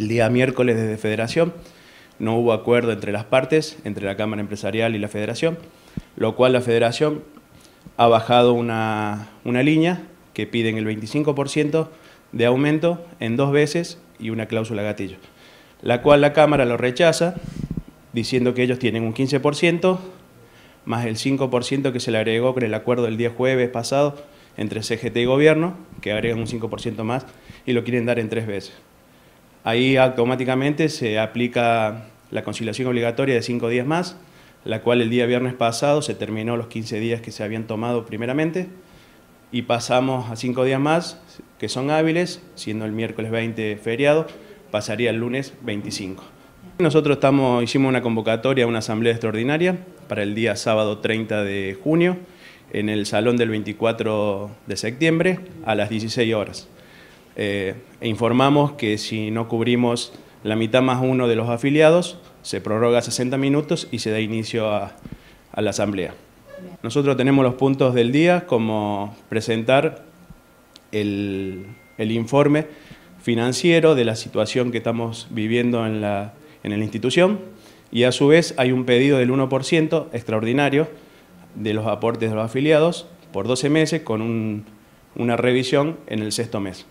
El día miércoles desde Federación no hubo acuerdo entre las partes, entre la Cámara Empresarial y la Federación, lo cual la Federación ha bajado una, una línea que piden el 25% de aumento en dos veces y una cláusula gatillo, la cual la Cámara lo rechaza diciendo que ellos tienen un 15% más el 5% que se le agregó con el acuerdo del día jueves pasado entre CGT y Gobierno, que agregan un 5% más y lo quieren dar en tres veces. Ahí automáticamente se aplica la conciliación obligatoria de cinco días más, la cual el día viernes pasado se terminó los 15 días que se habían tomado primeramente y pasamos a cinco días más, que son hábiles, siendo el miércoles 20 feriado, pasaría el lunes 25. Nosotros hicimos una convocatoria una asamblea extraordinaria para el día sábado 30 de junio en el salón del 24 de septiembre a las 16 horas. E informamos que si no cubrimos la mitad más uno de los afiliados, se prorroga 60 minutos y se da inicio a, la asamblea. Nosotros tenemos los puntos del día como presentar el, informe financiero de la situación que estamos viviendo en la institución y a su vez hay un pedido del 1% extraordinario de los aportes de los afiliados por 12 meses con una revisión en el sexto mes.